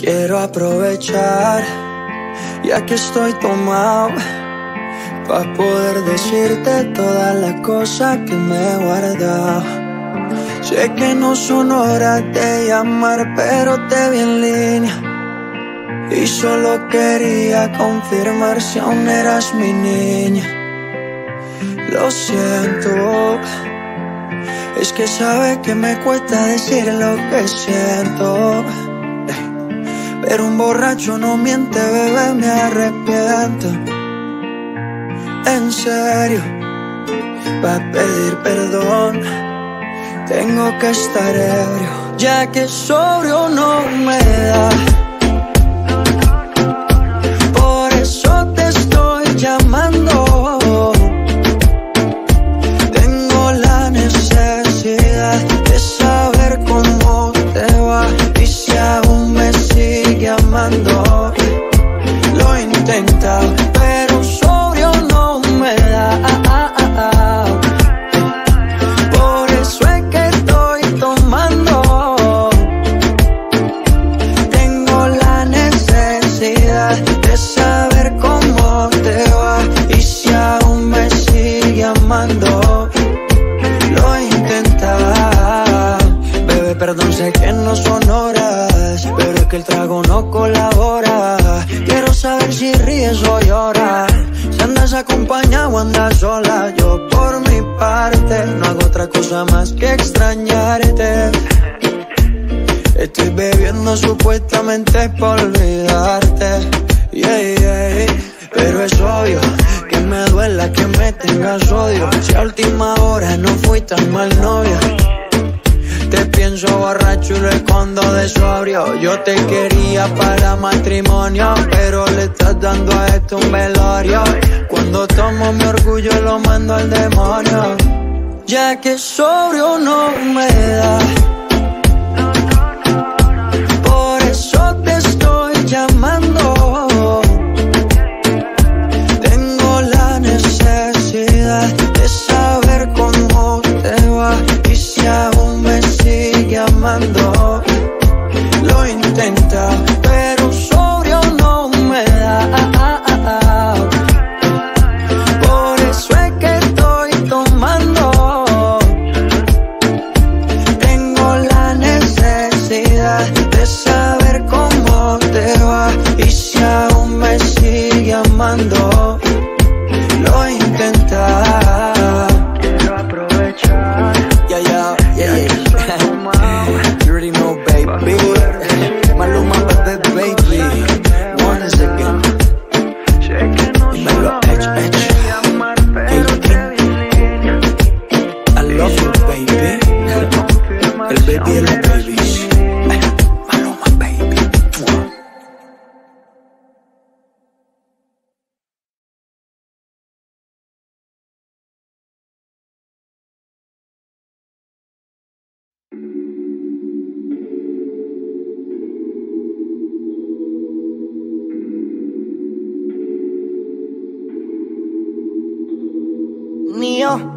Quiero aprovechar, ya que estoy tomado, para poder decirte todas las cosas que me he guardado. Sé que no son horas de llamar, pero te vi en línea. Y solo quería confirmar si aún eras mi niña. Lo siento, es que sabe que me cuesta decir lo que siento. Pero un borracho no miente, bebé, me arrepiento. En serio, para pedir perdón, tengo que estar ebrio, ya que sobrio no me da. Por eso te estoy llamando. Tengo la necesidad de saber cómo te va y si Intentado, pero sobrio no me da. Por eso es que estoy tomando. Tengo la necesidad de saber cómo te va y si aún me sigue amando. Lo he intentado, bebé, perdón, sé que no son horas, pero es que el trago no colabora. Quiero saber si ríes o lloras, si andas acompañado o andas sola. Yo por mi parte no hago otra cosa más que extrañarte. Estoy bebiendo supuestamente por olvidarte. Yeah, yeah. Pero es obvio que me duela que me tengas odio. Si a última hora no fui tan mal novia. Te pienso borracho y lo escondo de sobrio. Yo te quería para matrimonio, pero le estás dando a esto un velorio. Cuando tomo mi orgullo lo mando al demonio. Ya que sobrio no me da. Por eso te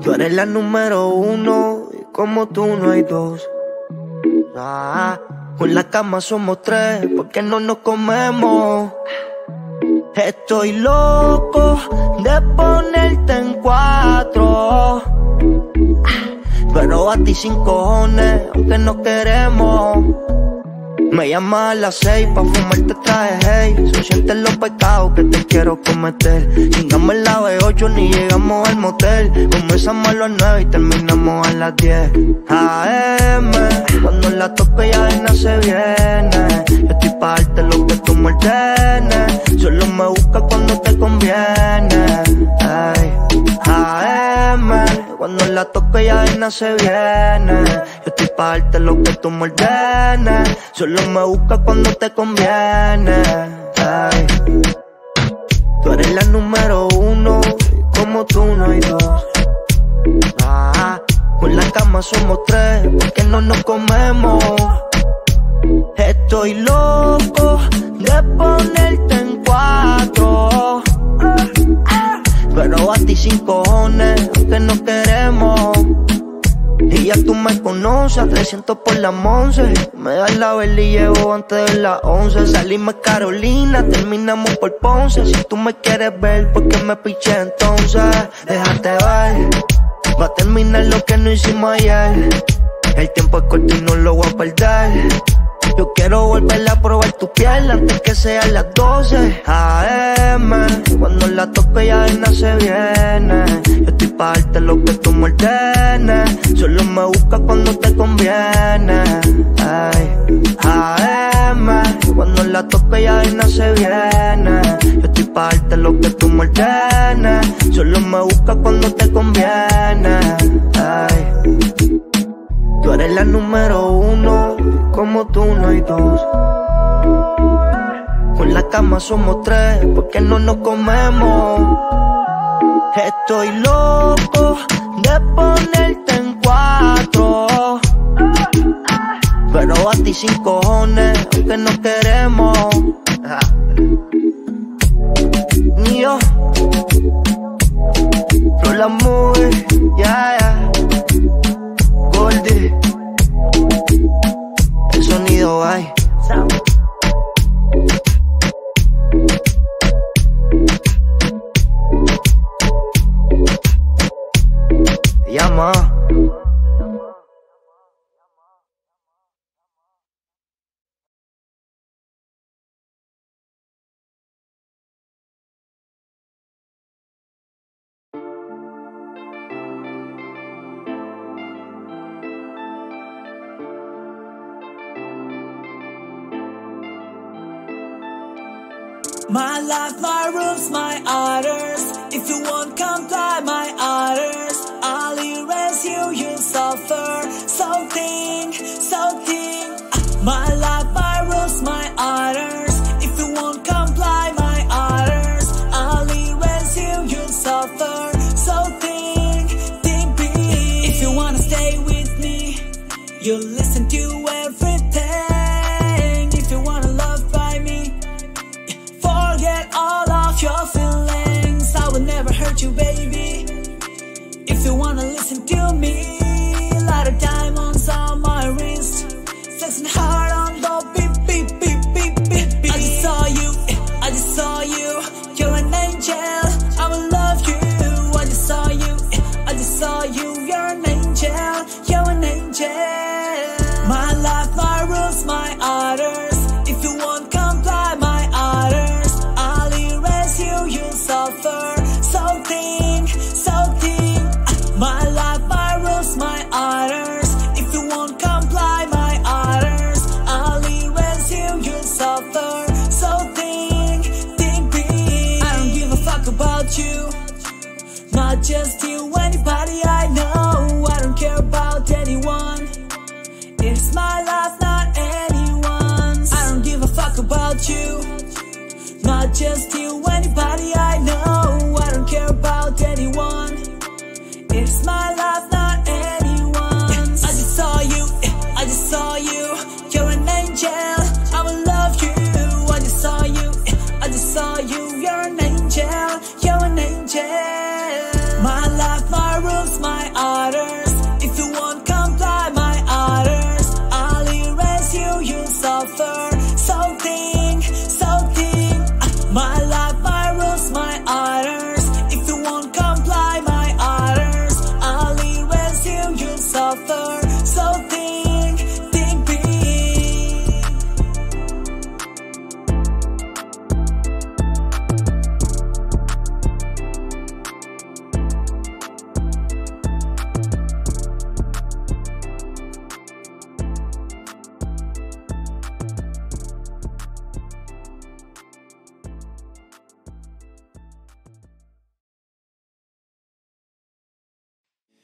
Tú eres la número uno y como tú no hay dos. Ah, con la cama somos tres porque no nos comemos. Estoy loco de ponerte en cuatro. Pero a ti sin cojones, aunque no queremos. Me llama a las seis pa' fumarte traje, hey. Son sientes los pecados que te quiero cometer. Chingamos la B8 ni llegamos al motel. Comenzamos a las nueve y terminamos a las 10 AM, cuando la toque ya de nada se viene. Yo estoy pa' darte lo que tú me ordenes. Solo me busca cuando te conviene cuando la toque ya nada se viene. Yo estoy pa' darte lo que tú me ordenes. Solo me busca cuando te conviene. Ay. Tú eres la número uno como tú no hay dos. Ah, con la cama somos tres porque no nos comemos. Estoy loco de ponerte en cuatro. Pero a ti sin tú me conoces, 300 por la 11. Me das la vela y llevo antes de las 11. Salimos Carolina, terminamos por Ponce. Si tú me quieres ver, ¿por qué me piché entonces? Déjate ver, va a terminar lo que no hicimos ayer. El tiempo es corto y no lo voy a perder. Yo quiero volver a probar tu piel antes que sean las 12 AM. Cuando la tope ya de se viene. Yo estoy pa' darte lo que tú me ordenes. Solo me buscas cuando te conviene. Ay, AM. Cuando la tope ya de se viene. Yo estoy pa' darte lo que tú me ordenes. Solo me buscas cuando te conviene. Ay. Tú eres la número uno, como tú no hay dos. Con la cama somos tres, porque no nos comemos. Estoy loco de ponerte en cuatro. Pero a ti sin cojones, aunque no queremos. Ni yo. la movie, yeah, My life, my rooms, my orders. If you won't comply my orders, I'll erase you, you suffer. If you wanna listen to me, light of diamonds on my wrist, flexing hard on just you, anybody I know. I don't care about anyone. It's my life,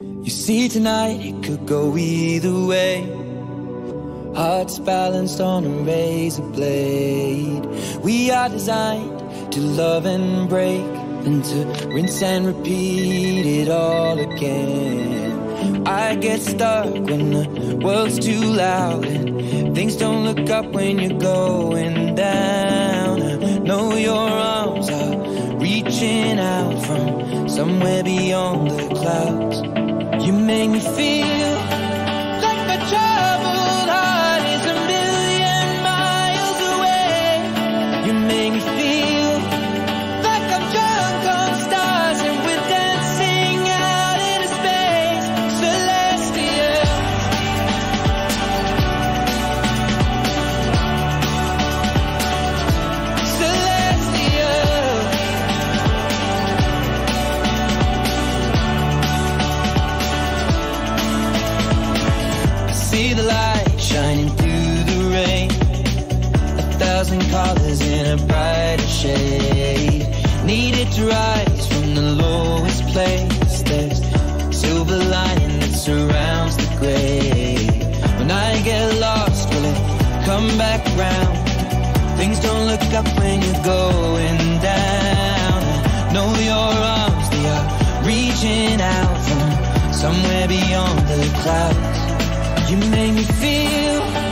You see, tonight it could go either way. Hearts balanced on a razor blade. We are designed to love and break, and to rinse and repeat it all again. I get stuck when the world's too loud and things don't look up when you're going down. I know your arms are reaching out from somewhere beyond the clouds. You make me feel Rise from the lowest place. There's silver lining that surrounds the gray. When I get lost, will it come back around? Things don't look up when you're going down. I know your arms, they are reaching out from somewhere beyond the clouds. You make me feel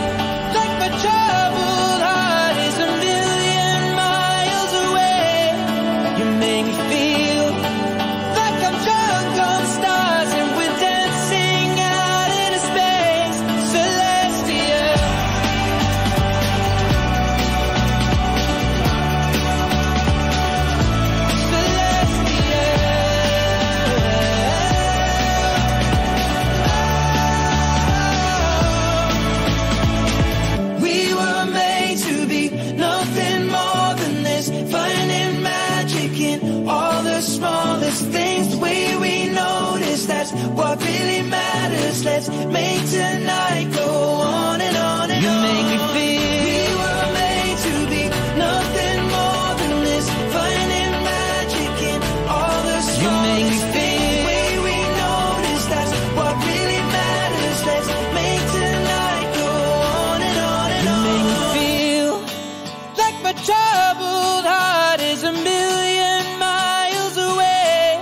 is a million miles away.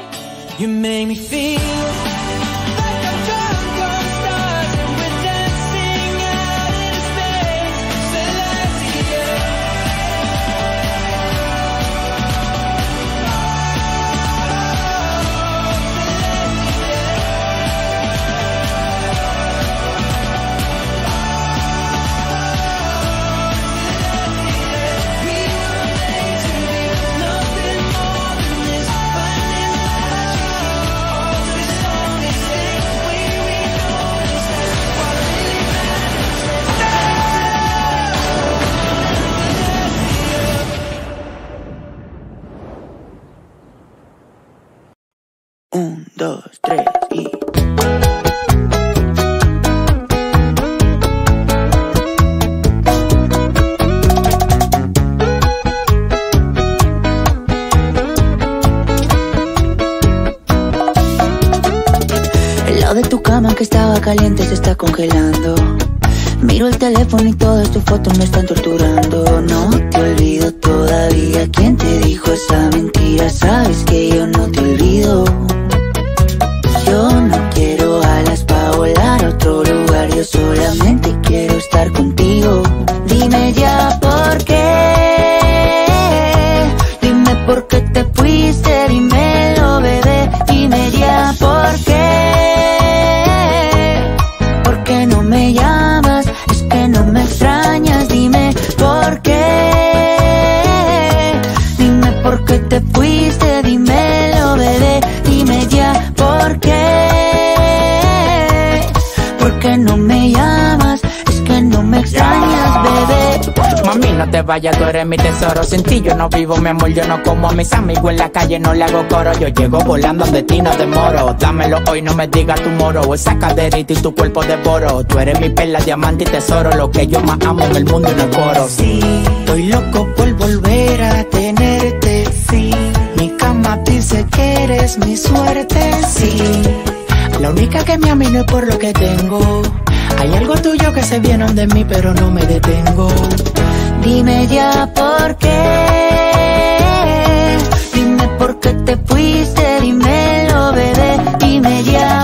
You make me feel estaba caliente se está congelando. Miro el teléfono y todas tus fotos me están torturando. No te olvido todavía. ¿Quién te dijo esa mentira? Sabes que yo no te olvido. Yo no quiero alas para volar a otro lugar. Yo solamente no te vayas, tú eres mi tesoro. Sin ti yo no vivo, mi amor, yo no como a mis amigos en la calle, no le hago coro. Yo llego volando de ti, no demoro. Dámelo hoy, no me digas tu moro. Esa caderita y tu cuerpo devoro. Tú eres mi perla, diamante y tesoro. Lo que yo más amo en el mundo y no coro. Sí, estoy loco por volver a tenerte. Sí, mi cama dice que eres mi suerte. Sí, la única que me ama y no es por lo que tengo. Hay algo tuyo que se viene de mí, pero no me detengo. Dime ya por qué. Dime por qué te fuiste. Dímelo, bebé. Dime ya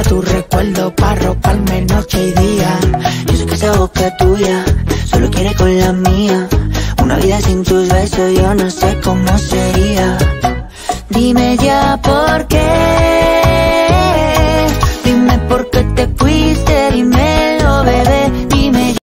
Solo queda tu recuerdo